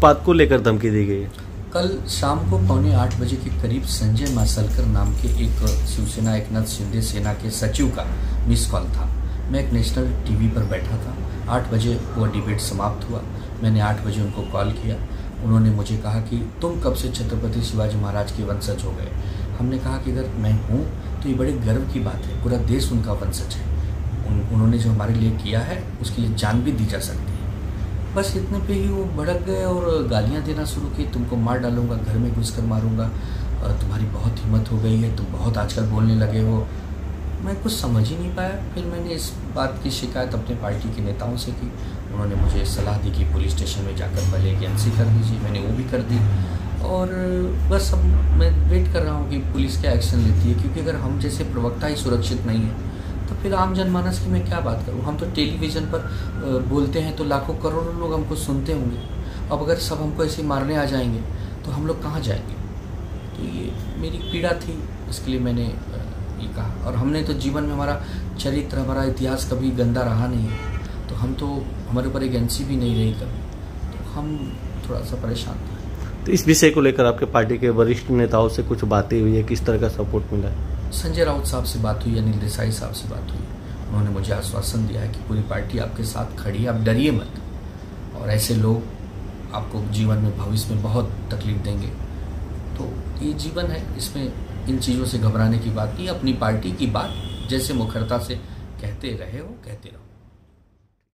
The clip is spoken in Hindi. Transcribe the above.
बात को लेकर धमकी दी गई है। कल शाम को पौने आठ बजे के करीब संजय मासलकर नाम के एक शिवसेना एकनाथ शिंदे सेना के सचिव का मिस कॉल था। मैं एक नेशनल टीवी पर बैठा था। आठ बजे वो डिबेट समाप्त हुआ। मैंने आठ बजे उनको कॉल किया। उन्होंने मुझे कहा कि तुम कब से छत्रपति शिवाजी महाराज के वंशज हो गए? हमने कहा कि अगर मैं हूँ तो ये बड़े गर्व की बात है। पूरा देश उनका वंशज है। उन, उन्होंने जो हमारे लिए किया है उसके लिए जान भी दी जा सकती है। बस इतने पे ही वो भड़क गए और गालियाँ देना शुरू की तुमको मार डालूँगा, घर में घुस कर मारूँगा तुम्हारी बहुत हिम्मत हो गई है, तुम बहुत आजकल बोलने लगे हो। मैं कुछ समझ ही नहीं पाया। फिर मैंने इस बात की शिकायत अपने पार्टी के नेताओं से की। उन्होंने मुझे सलाह दी कि पुलिस स्टेशन में जाकर पहले एन कर दीजिए, मैंने वो भी कर दी। और बस अब मैं वेट कर रहा हूँ कि पुलिस क्या एक्शन लेती है, क्योंकि अगर हम जैसे प्रवक्ता ही सुरक्षित नहीं है तो फिर आम जनमानस की मैं क्या बात करूँ? हम तो टेलीविज़न पर बोलते हैं तो लाखों करोड़ों लोग हमको सुनते होंगे। अब अगर सब हमको ऐसे मारने आ जाएँगे तो हम लोग कहाँ जाएँगे? तो ये मेरी पीड़ा थी, इसके लिए मैंने ये कहा। और हमने तो जीवन में हमारा चरित्र, हमारा इतिहास कभी गंदा रहा नहीं है। तो हम तो हमारे ऊपर एजेंसी भी नहीं रही कभी। तो हम थोड़ा सा परेशान थे। तो इस विषय को लेकर आपके पार्टी के वरिष्ठ नेताओं से कुछ बातें हुई है? किस तरह का सपोर्ट मिला है? संजय राउत साहब से बात हुई अनिल देसाई साहब से बात हुई, उन्होंने मुझे आश्वासन दिया है कि पूरी पार्टी आपके साथ खड़ी है, आप डरिए मत। और ऐसे लोग आपको जीवन में, भविष्य में बहुत तकलीफ़ देंगे। तो ये जीवन है, इसमें इन चीज़ों से घबराने की बात नहीं, अपनी पार्टी की बात जैसे मुखरता से कहते रहे हो, कहते रहो।